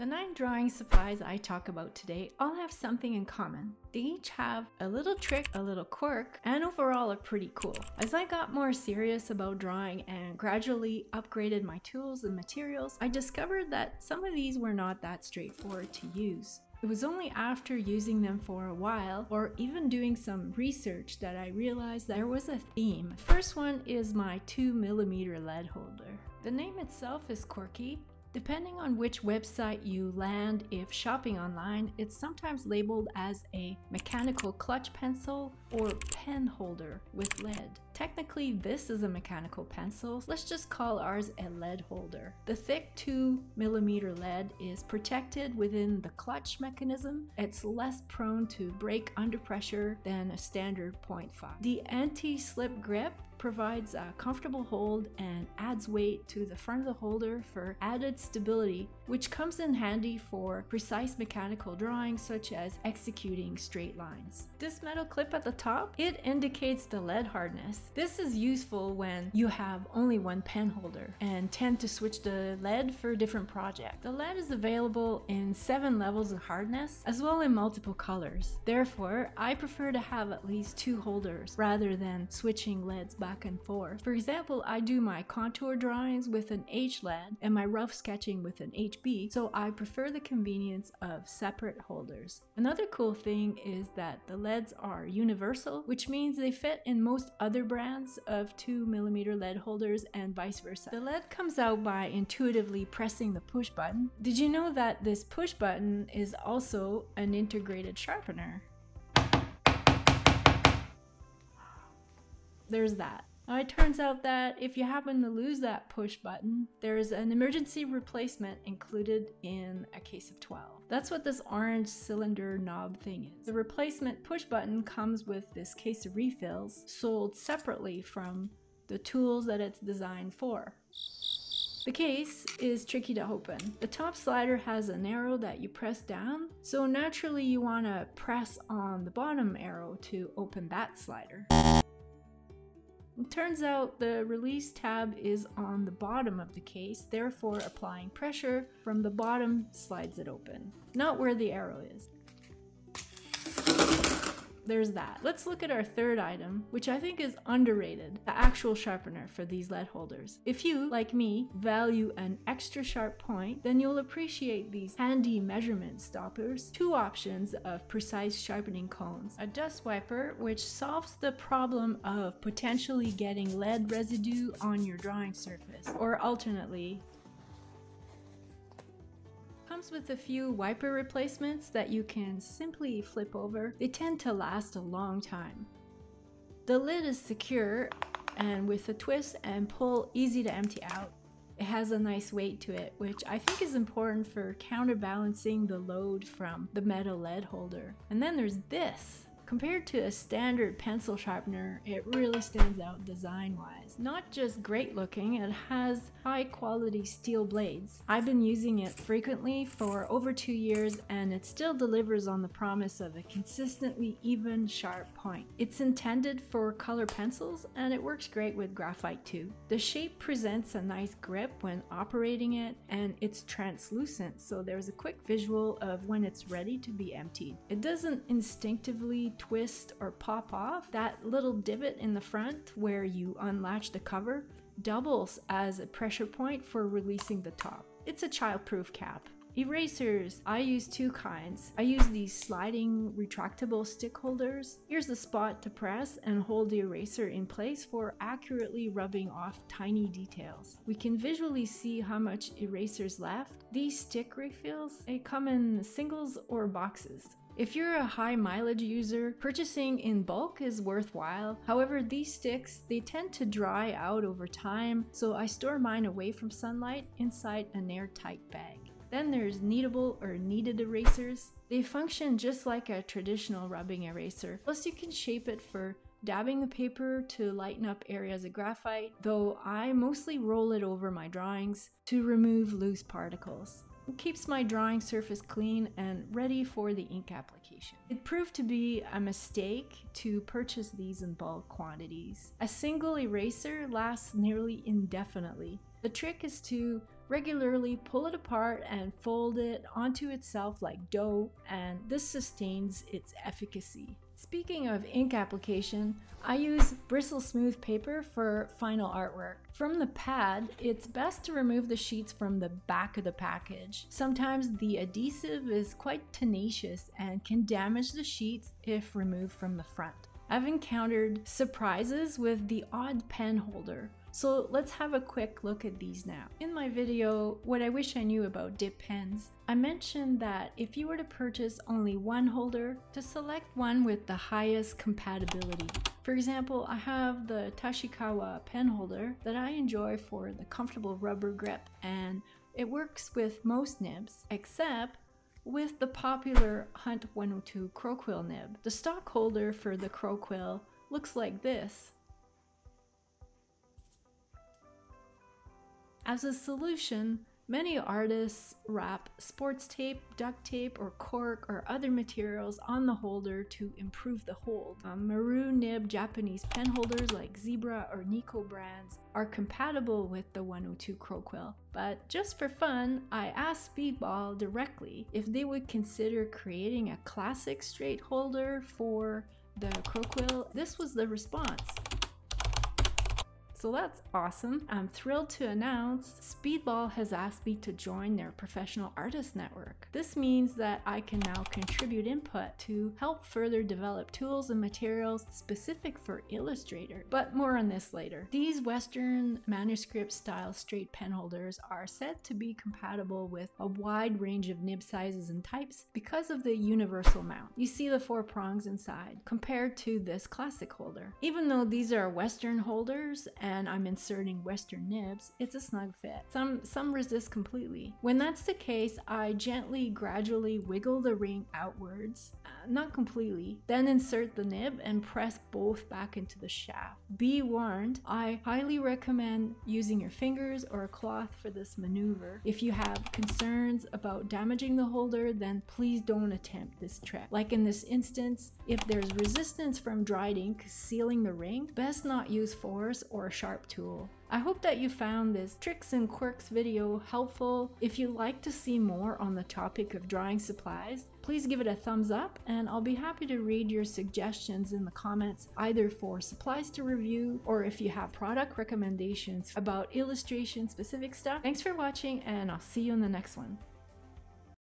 The nine drawing supplies I talk about today all have something in common. They each have a little trick, a little quirk, and overall are pretty cool. As I got more serious about drawing and gradually upgraded my tools and materials, I discovered that some of these were not that straightforward to use. It was only after using them for a while or even doing some research that I realized there was a theme. First one is my 2mm lead holder. The name itself is quirky, Depending on which website you land if shopping online, it's sometimes labeled as a mechanical clutch pencil or pen holder with lead. Technically, this is a mechanical pencil. Let's just call ours a lead holder. The thick 2mm lead is protected within the clutch mechanism. It's less prone to break under pressure than a standard 0.5. The anti-slip grip provides a comfortable hold and adds weight to the front of the holder for added stability, which comes in handy for precise mechanical drawing such as executing straight lines. This metal clip at the top, it indicates the lead hardness. This is useful when you have only one pen holder and tend to switch the lead for a different projects. The lead is available in seven levels of hardness as well in multiple colors. Therefore, I prefer to have at least two holders rather than switching leads back back and forth. For example, I do my contour drawings with an H lead and my rough sketching with an HB, so I prefer the convenience of separate holders. Another cool thing is that the leads are universal, which means they fit in most other brands of 2mm lead holders and vice versa. The lead comes out by intuitively pressing the push button. Did you know that this push button is also an integrated sharpener? there's that. It turns out that if you happen to lose that push button, there's an emergency replacement included in a case of 12. That's what this orange cylinder knob thing is. The replacement push button comes with this case of refills sold separately from the tools that it's designed for. The case is tricky to open. The top slider has an arrow that you press down, so naturally you want to press on the bottom arrow to open that slider. It turns out the release tab is on the bottom of the case, therefore applying pressure from the bottom slides it open, not where the arrow is there's that. Let's look at our third item, which I think is underrated, the actual sharpener for these lead holders. If you, like me, value an extra sharp point, then you'll appreciate these handy measurement stoppers. Two options of precise sharpening cones. A dust wiper, which solves the problem of potentially getting lead residue on your drawing surface, or alternately, comes with a few wiper replacements that you can simply flip over. They tend to last a long time. The lid is secure and with a twist and pull easy to empty out. It has a nice weight to it, which I think is important for counterbalancing the load from the metal lead holder. And then there's this. Compared to a standard pencil sharpener, it really stands out design-wise. Not just great looking, it has high quality steel blades. I've been using it frequently for over two years and it still delivers on the promise of a consistently even sharp point. It's intended for color pencils and it works great with graphite too. The shape presents a nice grip when operating it and it's translucent so there's a quick visual of when it's ready to be emptied. It doesn't instinctively twist or pop off, that little divot in the front where you unlatch the cover doubles as a pressure point for releasing the top. It's a childproof cap. Erasers, I use two kinds. I use these sliding retractable stick holders. Here's the spot to press and hold the eraser in place for accurately rubbing off tiny details. We can visually see how much eraser's left. These stick refills, they come in singles or boxes. If you're a high mileage user, purchasing in bulk is worthwhile. However, these sticks, they tend to dry out over time, so I store mine away from sunlight inside an airtight bag. Then there's kneadable or kneaded erasers. They function just like a traditional rubbing eraser, plus you can shape it for dabbing the paper to lighten up areas of graphite, though I mostly roll it over my drawings to remove loose particles. Keeps my drawing surface clean and ready for the ink application. It proved to be a mistake to purchase these in bulk quantities. A single eraser lasts nearly indefinitely. The trick is to Regularly pull it apart and fold it onto itself like dough, and this sustains its efficacy. Speaking of ink application, I use Bristol smooth paper for final artwork. From the pad, it's best to remove the sheets from the back of the package. Sometimes the adhesive is quite tenacious and can damage the sheets if removed from the front. I've encountered surprises with the odd pen holder. So let's have a quick look at these now. In my video, what I wish I knew about dip pens, I mentioned that if you were to purchase only one holder, to select one with the highest compatibility. For example, I have the Tachikawa pen holder that I enjoy for the comfortable rubber grip and it works with most nibs except with the popular Hunt 102 Crow-Quill nib. The stock holder for the Crow-Quill looks like this As a solution, many artists wrap sports tape, duct tape, or cork or other materials on the holder to improve the hold. Um, Maru nib Japanese pen holders like Zebra or Nikko brands are compatible with the 102 Crow-Quill. But just for fun, I asked Speedball directly if they would consider creating a classic straight holder for the Crow-Quill. This was the response. So that's awesome. I'm thrilled to announce Speedball has asked me to join their professional artist network. This means that I can now contribute input to help further develop tools and materials specific for Illustrator, but more on this later. These Western manuscript style straight pen holders are said to be compatible with a wide range of nib sizes and types because of the universal mount. You see the four prongs inside compared to this classic holder. Even though these are Western holders and and I'm inserting western nibs, it's a snug fit. Some, some resist completely. When that's the case, I gently, gradually wiggle the ring outwards, uh, not completely, then insert the nib and press both back into the shaft. Be warned, I highly recommend using your fingers or a cloth for this maneuver. If you have concerns about damaging the holder, then please don't attempt this trick. Like in this instance, if there's resistance from dried ink sealing the ring, best not use force or sharp tool. I hope that you found this tricks and quirks video helpful. If you'd like to see more on the topic of drawing supplies, please give it a thumbs up and I'll be happy to read your suggestions in the comments either for supplies to review or if you have product recommendations about illustration specific stuff. Thanks for watching and I'll see you in the next one.